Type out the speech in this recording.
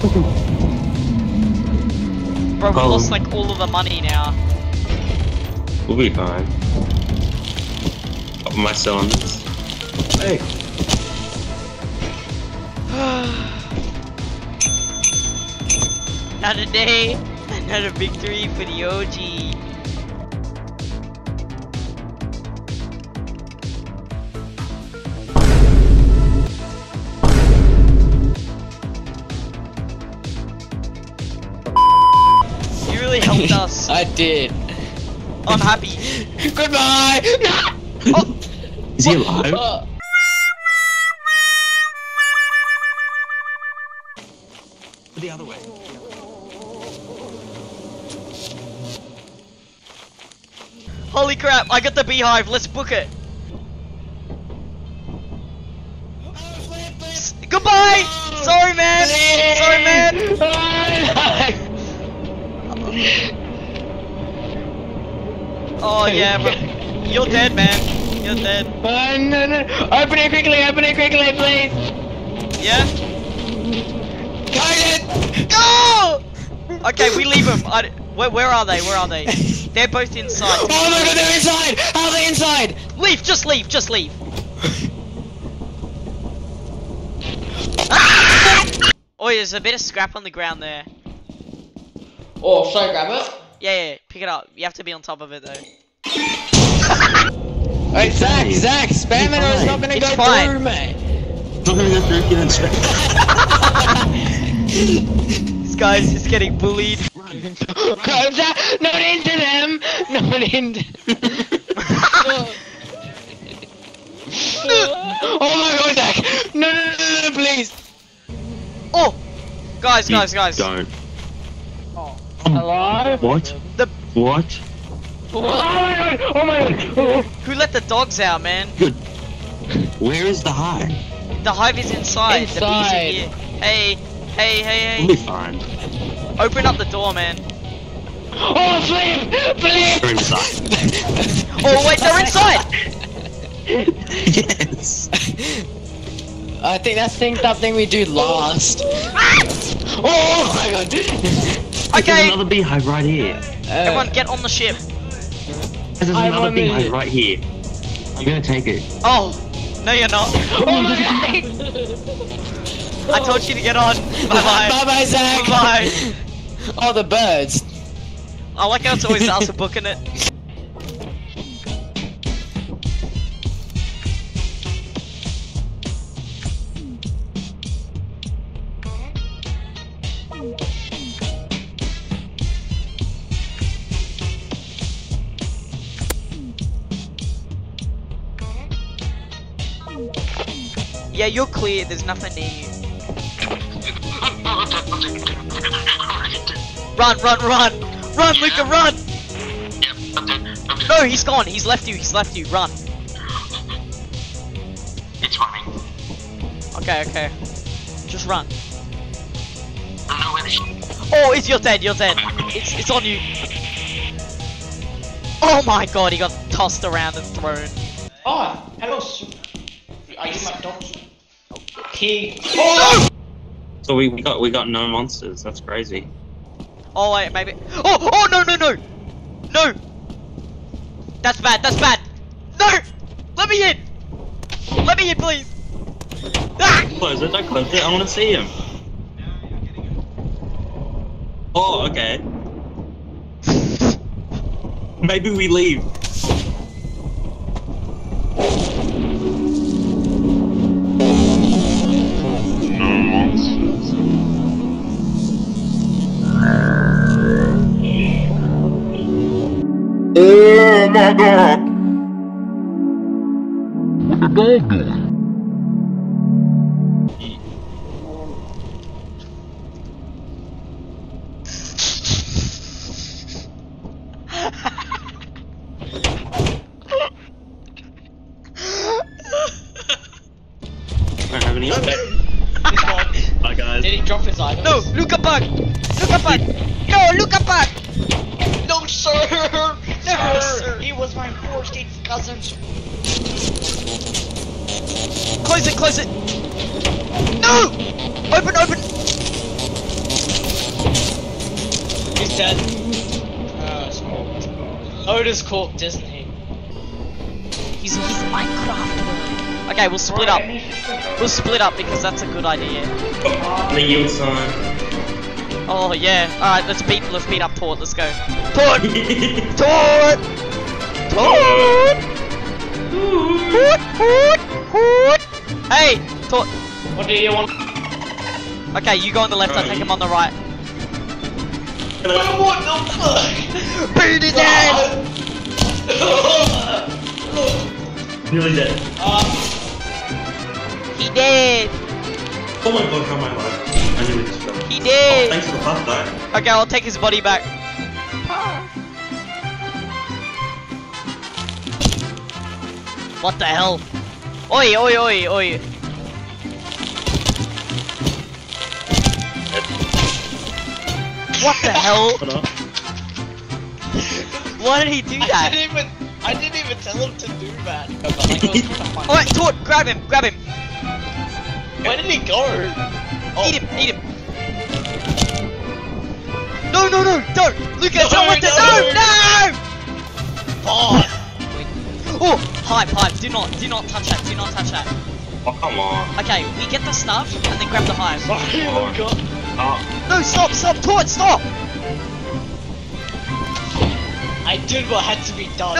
Bro, we Oh. lost like all of the money now. We'll be fine. Got my cylinders. Hey. Another day, another victory for the OG. Helped us. I did. I'm happy. Goodbye! Oh, Is he alive? Uh, The other way. holy crap, I got the beehive, let's book it. Goodbye! Sorry man! Sorry man! Oh yeah, bro. You're dead man. You're dead. No, no. Open it quickly, open it quickly, please! Yeah? Go! Okay, we leave them. I, where, where are they? Where are they? They're both inside. Oh my god, they're inside! How are they inside? Leave, just leave, just leave. Ah! Oh, there's a bit of scrap on the ground there. Oh, should I grab it? Yeah, yeah, pick it up. You have to be on top of it though. Hey, Zach, Zach, spam it or it's not gonna It's go fine. through, mate. It's not gonna go through get inspected. This guy's just getting bullied. Go, Zach, uh, not into them! Not into Oh my god, Zach! No, no, no, no, no, please! Oh! Guys, guys, guys. Don't. Oh, Hello? What? The What? Oh my god! Oh my god! Oh. who let the dogs out, man? Good. Where is the hive? The hive is inside. Inside. The bees are here. Hey, hey, hey, We'll be fine. Open up the door, man. Oh, please! Please! They're inside. Oh wait, they're inside. yes. I think that's thing, that thing we do last. oh my god! There's Okay, another beehive right here. Uh, everyone get on the ship. There's I'm another thing right here. I'm gonna take it. Oh, no, you're not. Oh god! I told you to get on. Bye bye. Bye bye, Zach! Bye. Oh, the birds. I like how it's always us booking it. Yeah, you're clear. There's nothing near you. Run, run, run! Run, Luca, run! No, he's gone. He's left you. He's left you. Run. It's running. Okay, okay. Just run. Oh, it's you're dead. You're dead. It's it's on you. Oh my god, he got tossed around and thrown. Oh, hello. Are you my dog? He. So we, we got we got no monsters. That's crazy. Oh wait, maybe. Oh, oh no, no, no, no. That's bad. That's bad. No, let me in. Let me in, please. Ah! Close it. Don't close it. I want to see him. Oh, okay. Maybe we leave. Oh my god! Don't have any. Bye guys. Did he drop his items? No, Luca back. Luca back. No, Luca back. No, sir! Never, sir. He four-state cousin. Close it. Close it. No. Open. Open. He's dead. Uh, Oda's corpse, isn't he? He's, he's Minecraft. Okay, we'll split up. We'll split up because that's a good idea. Oh, the yield sign. Oh yeah. All right, let's beat let's beat up Port, Let's go. Port! Tort. Tort. Tort. Tort. Tort. Hey, Tort. What do you want? Okay, you go on the left. I'll take him on the right. What the fuck? Beat his ass. Nearly dead. Uh, He did. Oh my god, how am I alive? I knew we just fell. He Oh, did. thanks for the path though. Okay, I'll take his body back. What the hell? Oi, oi, oi, oi. What the hell? Hold. Why did he do I that? didn't even. I didn't even tell him to do that. But like, it was kind of funny. Alright, Tort, grab him, grab him. Where did he go? Oh. Eat him, eat him. No, no, no, don't! Lucas, No, don't want to, no. no, no! Oh, Oh, hive, hive, do not, do not touch that, do not touch that. Oh, come on. Okay, we get the stuff and then grab the hive. sorry, oh, oh god. Oh, No, stop, stop, Tort, stop! I did what had to be done.